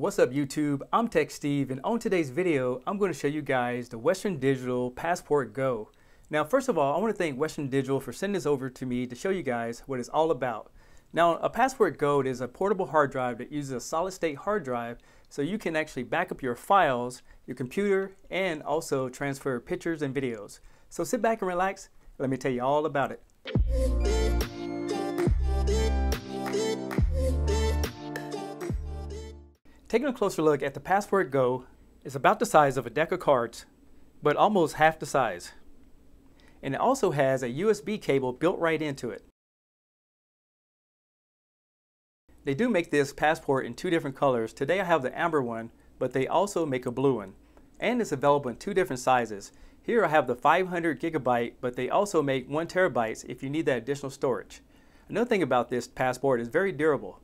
What's up YouTube? I'm Tech Steve and on today's video I'm going to show you guys the Western Digital Passport Go. Now first of all I want to thank Western Digital for sending this over to me to show you guys what it's all about. Now a Passport Go is a portable hard drive that uses a solid state hard drive so you can actually back up your files, your computer, and also transfer pictures and videos. So sit back and relax, let me tell you all about it. Taking a closer look at the Passport Go, it's about the size of a deck of cards, but almost half the size. And it also has a USB cable built right into it. They do make this Passport in two different colors. Today I have the amber one, but they also make a blue one. And it's available in two different sizes. Here I have the 500 gigabyte, but they also make one terabytes if you need that additional storage. Another thing about this Passport is very durable.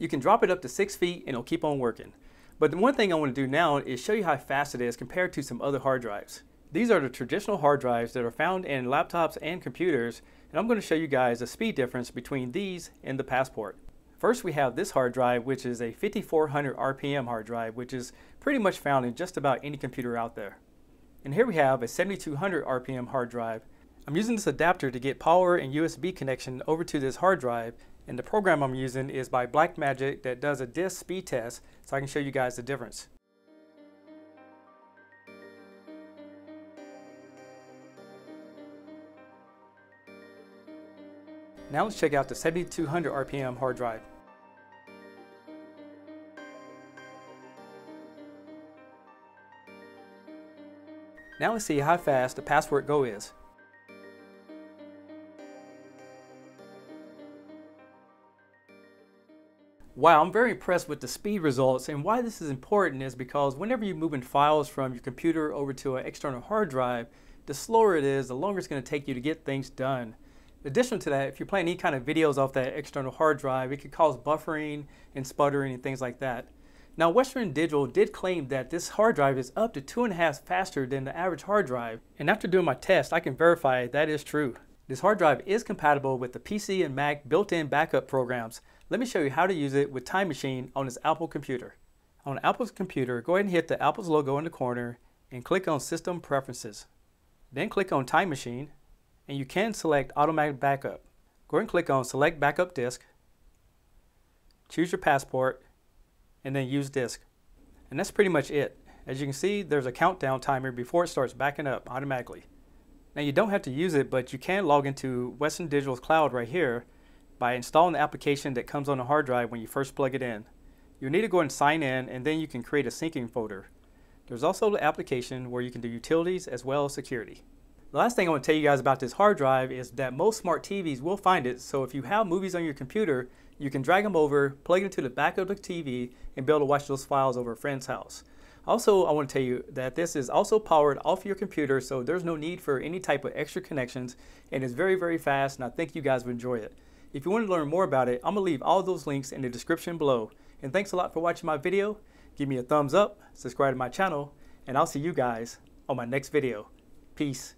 You can drop it up to six feet and it'll keep on working. But the one thing I want to do now is show you how fast it is compared to some other hard drives. These are the traditional hard drives that are found in laptops and computers, and I'm going to show you guys the speed difference between these and the Passport. First we have this hard drive, which is a 5400 RPM hard drive, which is pretty much found in just about any computer out there. And here we have a 7200 RPM hard drive. I'm using this adapter to get power and USB connection over to this hard drive and the program I'm using is by Blackmagic that does a disk speed test so I can show you guys the difference. Now let's check out the 7200 RPM hard drive. Now let's see how fast the Passport Go is. Wow, I'm very impressed with the speed results and why this is important is because whenever you're moving files from your computer over to an external hard drive, the slower it is, the longer it's going to take you to get things done. In addition to that, if you're playing any kind of videos off that external hard drive, it could cause buffering and sputtering and things like that. Now, Western Digital did claim that this hard drive is up to two and a half faster than the average hard drive, and after doing my test, I can verify that is true. This hard drive is compatible with the PC and Mac built-in backup programs, let me show you how to use it with Time Machine on this Apple computer. On Apple's computer, go ahead and hit the Apple's logo in the corner and click on System Preferences. Then click on Time Machine and you can select Automatic Backup. Go ahead and click on Select Backup Disk, choose your passport, and then use disk. And that's pretty much it. As you can see, there's a countdown timer before it starts backing up automatically. Now you don't have to use it, but you can log into Western Digital's cloud right here by installing the application that comes on the hard drive when you first plug it in. You'll need to go and sign in and then you can create a syncing folder. There's also the application where you can do utilities as well as security. The last thing I want to tell you guys about this hard drive is that most smart TVs will find it, so if you have movies on your computer, you can drag them over, plug it into the back of the TV, and be able to watch those files over a friend's house. Also, I want to tell you that this is also powered off your computer, so there's no need for any type of extra connections, and it's very, very fast, and I think you guys will enjoy it. If you want to learn more about it, I'm going to leave all those links in the description below. And thanks a lot for watching my video. Give me a thumbs up, subscribe to my channel, and I'll see you guys on my next video. Peace.